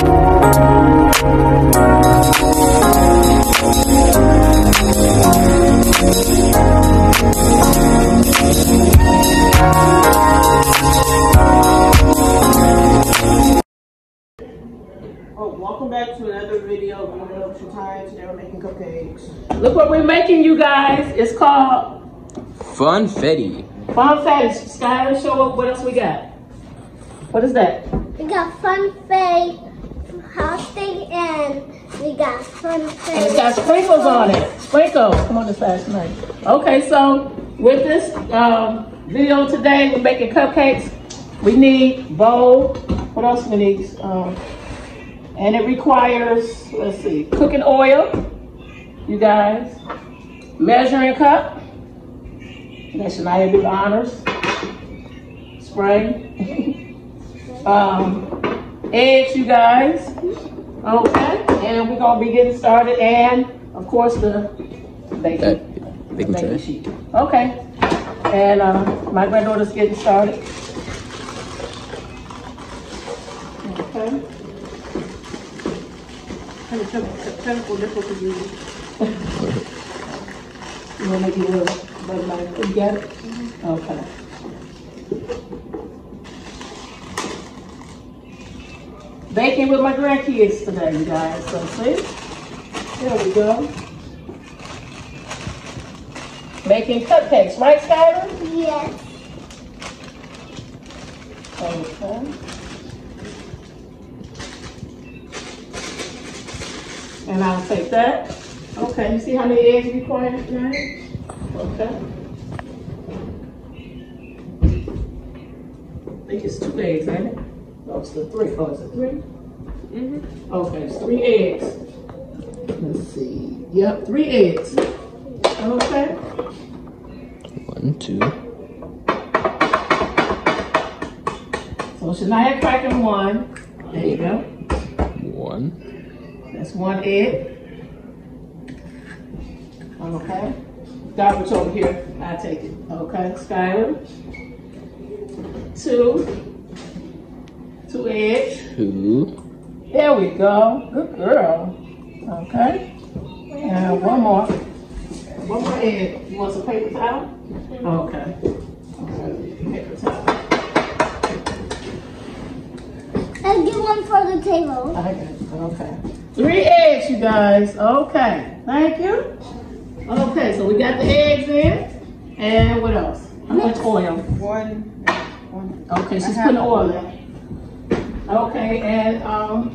Oh, welcome back to another video of Women of Ocean Time. Today we're making cupcakes. Look what we're making, you guys. It's called Funfetti. Funfetti. Skylar, show up. What else we got? What is that? We got Fun Faye and we got Fun And it's got sprinkles on it. Sprinkles. Come on this last night. Okay, so with this um, video today, we're making cupcakes. We need bowl. What else we need? Um, and it requires, let's see, cooking oil, you guys, measuring cup. That's Shania do honors. Spray. um, eggs, you guys. Okay, and we're gonna be getting started, and of course the baking, That baking baking sheet. Okay, and uh, my granddaughter's getting started. Okay. Kind of technical, technical difficulties. You wanna make it a little, but like, you got it? Okay. Baking with my grandkids today, you guys, so see? There we go. Making cupcakes, right, Skylar? Yes. Okay. And I'll take that. Okay, you see how many eggs we required, right? Okay. I think it's two eggs, ain't it? No, it's the three. Oh, is it 3 Mm-hmm. Okay, it's three eggs. Let's see. Yep, three eggs. Okay. One, two. So Shania cracking one. There you go. One. That's one egg. Okay. Garbage over here. I take it. Okay, Skylar. Two. Two eggs. Two. There we go. Good girl. Okay. And one more. One more egg. You want some paper towel? Okay. Okay, Paper towel. And get one for the table. I got it. Okay. Three eggs, you guys. Okay. Thank you. Okay, so we got the eggs in. And what else? How much oil? One, one. Okay, she's putting oil in. Okay, and um,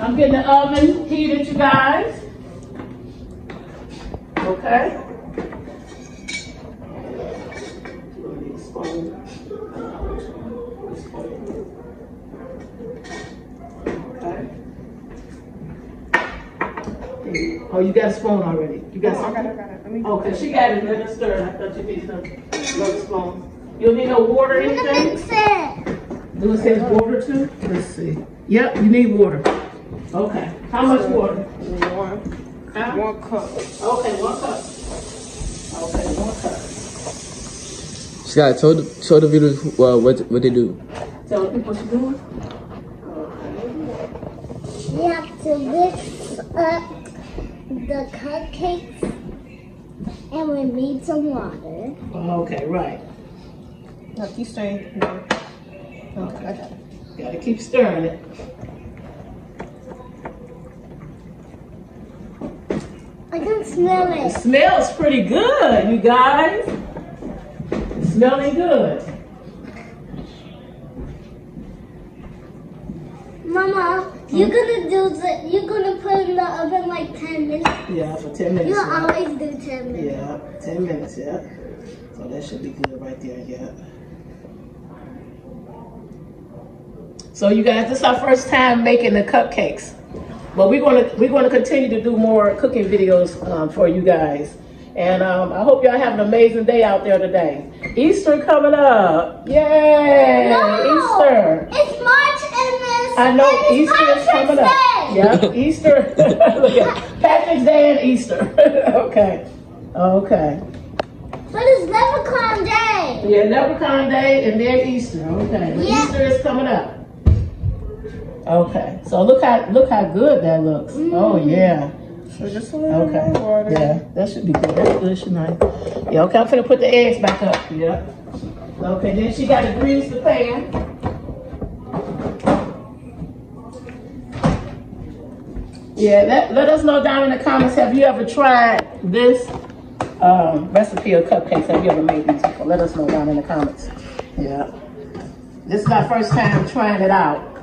I'm getting the oven heated, you guys. Okay. Okay. Oh, you got a spoon already. You got Oh, I got it, I got it. Let me. Okay, she got it. Let her stir. I thought you needed another spoon. You don't need no water or I'm gonna anything? Mix it. Do it says water too? Let's see. Yep, you need water. Okay. How much water? One, Huh? one cup. Okay, one cup. Okay, one cup. Scott, told told the viewers uh, what what they do. Tell the people what you're doing. You have to mix up the cupcakes and we need some water. Okay, right. No, keep staying. Okay. Gotta keep stirring it. I can smell It it. smells pretty good, you guys. It's smelling good. Mama, you're hmm? gonna do the, you're gonna put it in the oven like 10 minutes. Yeah, for 10 minutes. You yeah. always do 10 minutes. Yeah, 10 minutes, yeah. So that should be good right there, yeah. So you guys, this is our first time making the cupcakes. But we're gonna we're gonna continue to do more cooking videos um, for you guys. And um, I hope y'all have an amazing day out there today. Easter coming up. Yay! Easter. It's March and this. I know it's Easter is Patrick's coming up. Day. Yeah, Easter. Look at Patrick's Day and Easter. okay. Okay. But it's Leprechaun Day. Yeah, Leprechaun Day and then Easter. Okay. Yeah. Easter is coming up. Okay, so look how look how good that looks. Oh yeah. So just a little Okay. more water. Yeah, that should be good. That's good, Shania. Yeah, okay, I'm gonna put the eggs back up. Yeah. Okay, then she gotta grease the pan. Yeah, let, let us know down in the comments, have you ever tried this um, recipe of cupcakes? Have you ever made these before? Let us know down in the comments. Yeah. This is our first time trying it out.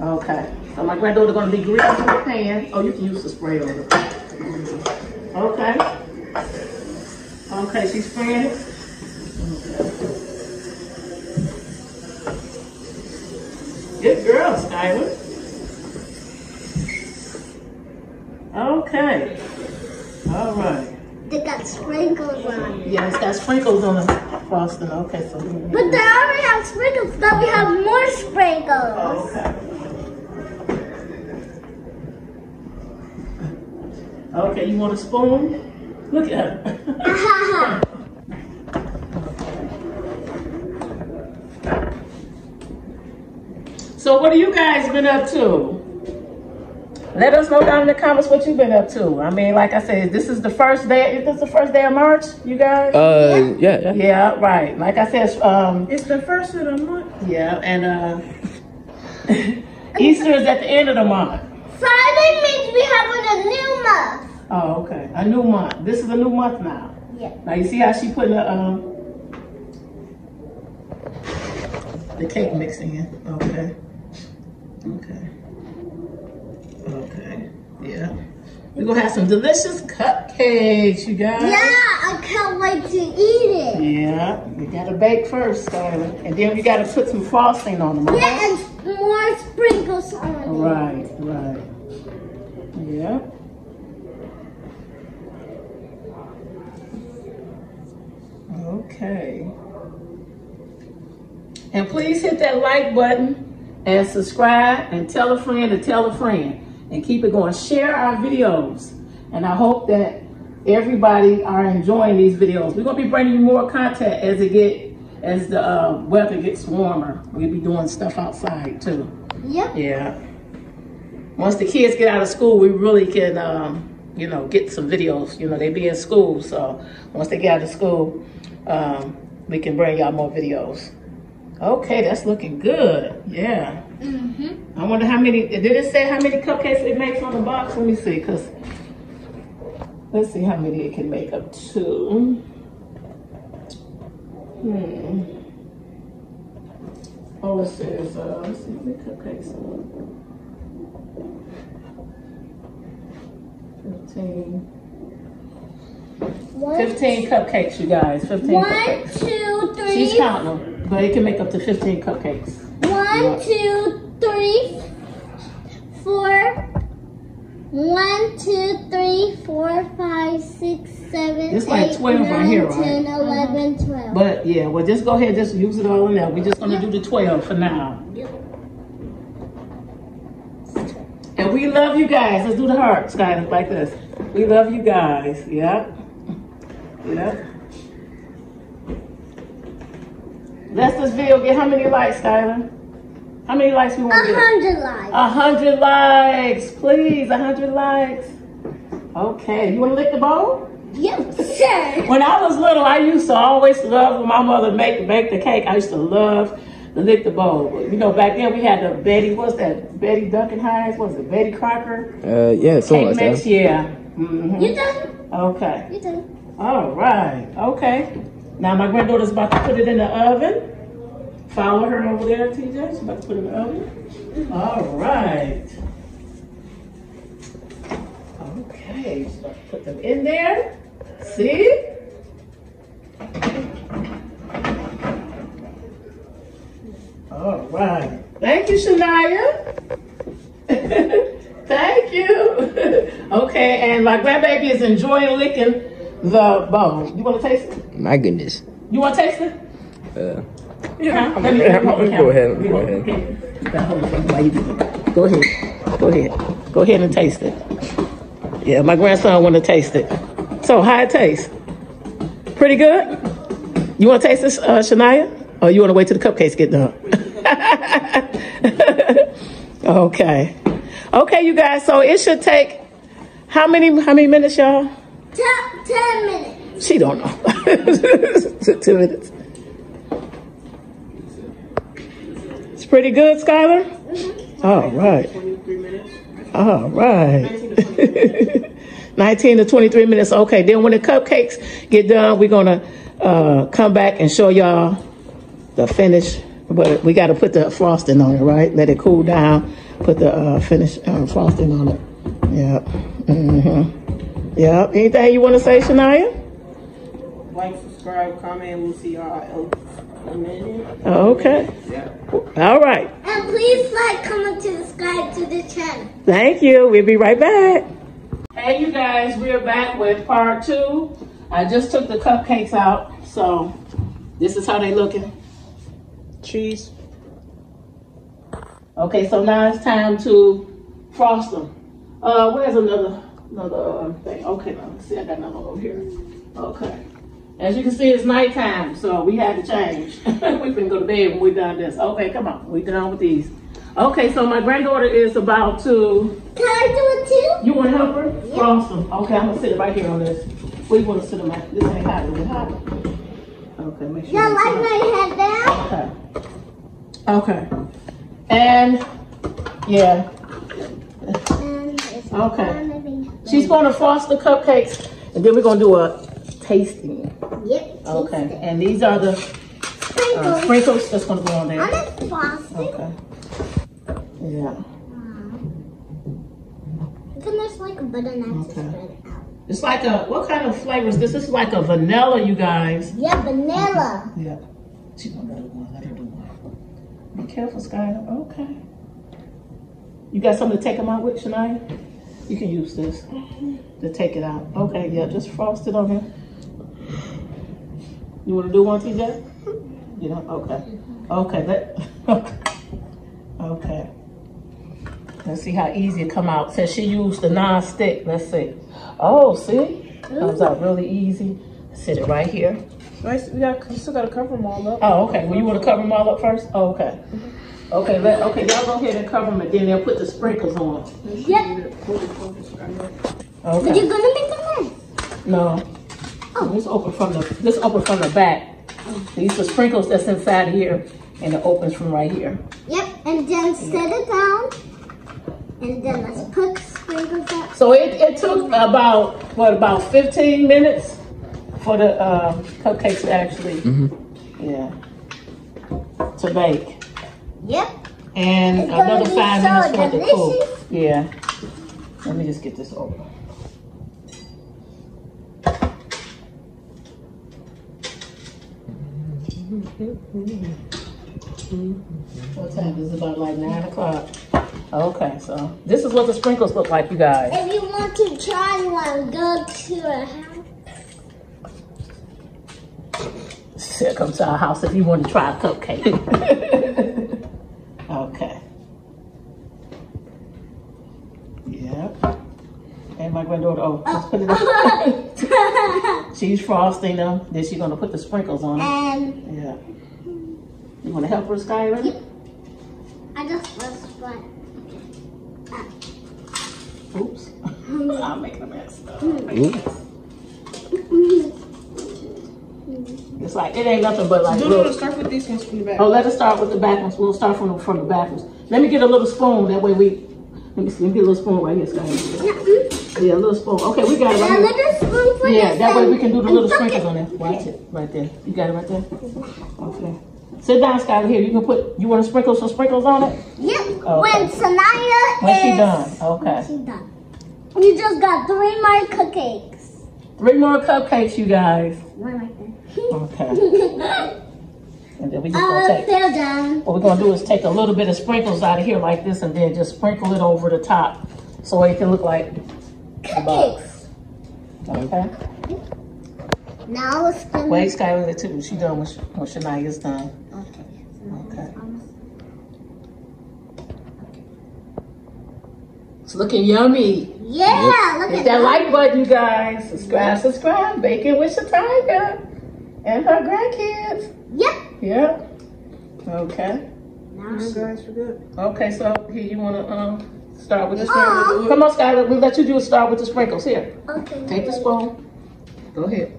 Okay. So my granddaughter gonna be greased in the pan. Oh, you can use the spray on it. Okay. Okay, she's spraying it. Good girl, Skylar. Okay. All right. They got sprinkles on it. Yeah, it's got sprinkles on the frosting. Okay, so. But they already have sprinkles, now we have more sprinkles. Okay. Okay, you want a spoon? Look at her. so what have you guys been up to? Let us know down in the comments what you've been up to. I mean, like I said, this is the first day. Is this the first day of March, you guys? Uh, yeah, yeah. yeah, right. Like I said, um, It's the first of the month. yeah, and uh, Easter is at the end of the month. Friday means we have a new month. Oh, okay. A new month. This is a new month now. Yeah. Now you see how she put the um the cake mix in. Okay. Okay. Okay. Yeah. We're gonna have some delicious cupcakes, you guys. Yeah, I can't wait to eat it. Yeah. You gotta bake first, Skylar. And then we gotta put some frosting on them. Yeah, and more sprinkles on it. Right, right. Yeah. Okay. And please hit that like button and subscribe and tell a friend to tell a friend and keep it going. Share our videos. And I hope that everybody are enjoying these videos. We're gonna be bringing you more content as it get as the uh, weather gets warmer. We'll be doing stuff outside too. Yep. Yeah. Once the kids get out of school, we really can, um, you know, get some videos. You know, they be in school, so once they get out of school, um, we can bring y'all more videos. Okay, that's looking good. Yeah. Mm-hmm. I wonder how many. Did it say how many cupcakes it makes on the box? Let me see, cause let's see how many it can make up to. Hmm. Oh, it says, uh, let's see, how many cupcakes? Fifteen. One, Fifteen cupcakes, you guys. Fifteen one, cupcakes. two, She's counting them, but it can make up to fifteen cupcakes. One, two, three, four. One, two, three, four, five, six, seven, It's like eight, 12 right nine, here, right? 10, 11, uh-huh. 12. But yeah, well, just go ahead, just use it all in there. We're just gonna do the twelve for now. And we love you guys. Let's do the hearts, guys, like this. We love you guys. Yep. Yep. Let's this video get how many likes, Skylar? How many likes we want to get? hundred likes. A hundred likes, please. A hundred likes. Okay, you want to lick the bowl? Yep, sure. When I was little, I used to always love when my mother make make the cake. I used to love to lick the bowl. You know, back then we had the Betty, what's that? Betty Duncan Hines, what's it? Betty Crocker Uh, yeah, something cake like mix. that. Yeah. hmm You done? Okay. You done? All right. Okay. Now my granddaughter's about to put it in the oven. Follow her over there, TJ. She's about to put it in the oven. All right. Okay. She's about to put them in there. See? All right. Thank you, Shania. Thank you. okay, and my grandbaby is enjoying licking the bone. You want to taste it? My goodness. You want to taste it? Uh, Yeah. I'm- I'm- go ahead, go ahead. Go ahead. Go ahead. Go ahead and taste it. Yeah, my grandson want to taste it. So, how it taste? Pretty good? You want to taste this, uh, Shania? Or you want to wait till the cupcakes get done? Okay. Okay, you guys. So it should take how many how many minutes, y'all? Ten, ten minutes. She don't know. Two- minutes. It's pretty good, Skylar. All right. 23 minutes. All right. 19 to 23 minutes. Okay, then when the cupcakes get done, we're going to uh, come back and show y'all the finish. But we got to put the frosting on it, right? Let it cool down. Put the uh, finish uh, frosting on it. Yeah. Mm-hmm. Yeah. Anything you want to say, Shania? Like, subscribe, comment. We'll see y'all in a minute. Okay. All right. And please like, comment, and subscribe to the channel. Thank you. We'll be right back. Hey, you guys, we're back with part two. I just took the cupcakes out, so this is how they looking. Cheese. Okay, so now it's time to frost them. Uh, where's another another uh, thing? Okay, now let's see, I got another over here. Okay. As you can see, it's nighttime, so we had to change. we finna go to bed when we're done this. Okay, come on, we done with these. Okay, so my granddaughter is about to. Can I do it too? You want to help her? Frost them. Okay, I'm gonna sit it right here on this. You want to sit them at? This ain't hot. Is it hot? Okay, make sure. Yeah, you like my head down. Okay. Okay. And yeah, And Okay. She's going to frost the cupcakes, and then we're gonna do a tasting. Yep. Okay. And these are the uh, Sprinkles. sprinkles that's gonna go on there. The frosting. Okay. Yeah. Then there's like a butter knife to Okay. spread out. It's like a what kind of flavor is this? This is like a vanilla, you guys. Yeah, vanilla. Yeah. She's gonna let her one. Let her do one. Be careful, Skylar. Okay. You got something to take them out with, Shania? You can use this to take it out. Okay, yeah, just frost it on here. You want to do one, TJ? You don't? Okay. Okay, let, okay. Let's see how easy it come out. Since she used the non-stick, let's see. Oh, see? Comes out really easy. Sit it right here. Nice. We got. We still gotta cover them all up. Oh, okay. Well, you want to cover them all up first? Oh, okay. Mm-hmm. Okay, let, okay, y'all go ahead and cover them and then they'll put the sprinkles on. Yep. But Okay. you're gonna make a mess. No. This open from the, this open from the back. These are sprinkles that's inside here and it opens from right here. Yep. And then set it down. And then let's put sprinkles up. So it, it took about, what, about 15 minutes for the uh, cupcakes to actually, yeah, to bake. Yep. And It's another five so minutes for it to cool. Yeah. Let me just get this over. What time is it? About like nine o'clock. Okay, so this is what the sprinkles look like, you guys. If you want to try one, go to a house. Here, come to our house if you want to try a cupcake. okay. Yep. And my granddaughter, oh, oh, just put it up. She's frosting them. Then she's gonna put the sprinkles on it. and Yeah. You wanna help her, Skylar? I just was fun. Oops. I'm making a mess. It's like it ain't nothing but like No, no, no. Start with these ones from the back. Oh, let us start with the back ones. We'll start from the, from the back ones. Let me get a little spoon. That way we. Let me see. Let me get a little spoon right here, Skylar. Yeah, a little spoon. Okay, we got it A right here. little spoon for Yeah, that way we can do the little sprinkles it. on there. Watch it right there. You got it right there. Okay. Sit down, Skylar. Here, you can put. You want to sprinkle some sprinkles on it Yep. Okay. When Sanaya when is she done. Okay. She done. You just got three more cupcakes. Three more cupcakes, you guys. One right there. Okay. And then we just Uh, gonna take. they're done. What we're gonna do is take a little bit of sprinkles out of here like this, and then just sprinkle it over the top, so it can look like the. Cupcakes. Okay. Now it's gonna. Wait, Skylar, the too. She done when, Sh- when Shania's done. Okay. Okay. It's looking yummy. Yeah, look Hit at that like button, you guys. Subscribe, subscribe. Baking with Shatanya and her grandkids. Yep. Yeah. Okay. Now she. Guys, we're good. Okay, so here you wanna, um, start with the Aw. sprinkles. Come on, Skylar, we'll let you do a start with the sprinkles. Here, Okay. take the spoon. Go ahead.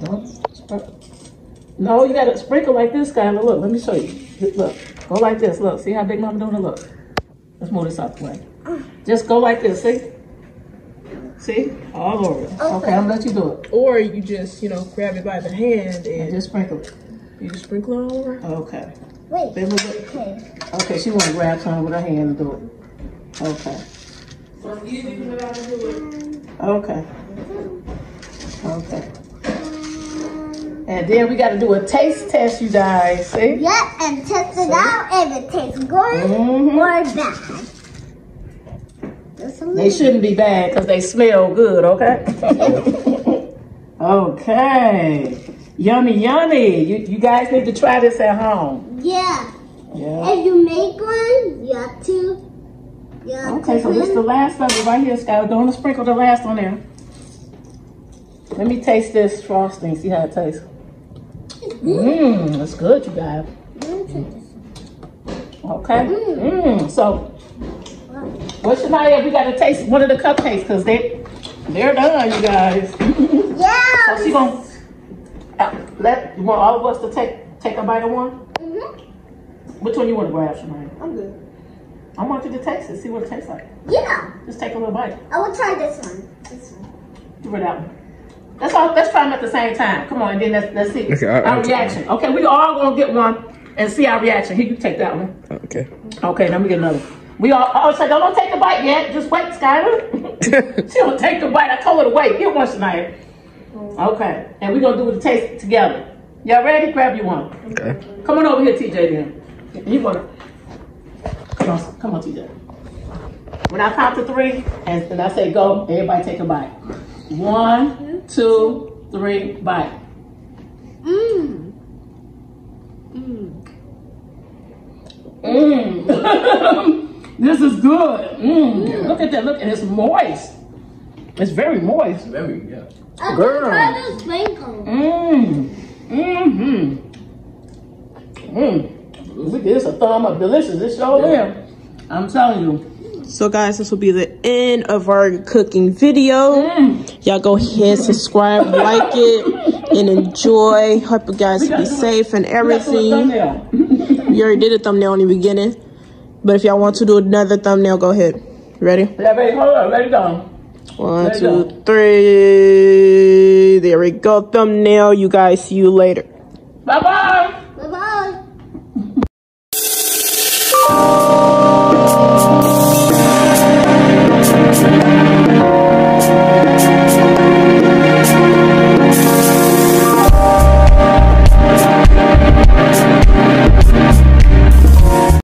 Don't spr- No, you gotta sprinkle like this, Skylar. Look, let me show you. Look, go like this. Look, see how big mama doing it? Look. Let's move this out the way. Just go like this, see? See? All over it. Okay, I'm gonna let you do it. Or you just, you know, grab it by the hand And and just sprinkle it. you just sprinkle it all over. Okay. Wait. Then we'll get- Okay. Okay, she wanna grab some with her hand and do it. Okay. Okay. Okay. And then we gotta do a taste test, you guys. See? Yeah, and test it out if it tastes good Mhm. or bad. They shouldn't be bad because they smell good, okay? okay. Yummy, yummy. You, you guys need to try this at home. Yeah. Yeah. If you make one, you have to. Have Okay, so this is the last of it right here, Sky. Don't sprinkle the last on there. Let me taste this frosting, see how it tastes. Mmm, it's good, you guys. Okay. Mmm. So, what Shania? We gotta taste one of the cupcakes because they they're done, you guys. yeah. so Yeah. she gonna uh, let you want all of us to take take a bite of one. Mhm. Which one you want to grab, Shania? I'm good. I want you to taste it, see what it tastes like. Yeah. Just take a little bite. I will try this one. This one. Give her that one. Let's all let's try them at the same time. Come on, and then let's let's see Okay, I- our I'll- reaction. Okay, we all gonna get one and see our reaction. Here, you take that one. Okay. Okay, let me get another. We all oh so don't, don't take the bite yet. Just wait, Skylar. she don't take the bite. I told her to wait. Get one tonight. Okay, and we're gonna do the taste together. Y'all ready? Grab you one. Okay. Come on over here, TJ. Then you wanna? Come on, come on, TJ. When I count to three, and, and I say go, everybody take a bite. One, two, three, bite. Mmm. Mmm. Mmm. this is good. Mmm. Look at that. Look, and it's moist. It's very moist. Very, yeah. I Girl. can try the sprinkle. Mmm. Mmm. Mmm. We give this a thumb up. Delicious. It's so yeah. I'm telling you. So guys, this will be the end of our cooking video. Mm. Y'all go ahead, subscribe, like it, and enjoy. Hope you guys be safe and We got to do a everything. thumbnail. You already did a thumbnail in the beginning. But if y'all want to do another thumbnail, go ahead. Ready? Yeah, ready? Hold on. Ready? Go. One, There you go. two, three. There we go. Thumbnail. You guys see you later. Bye bye. Bye bye.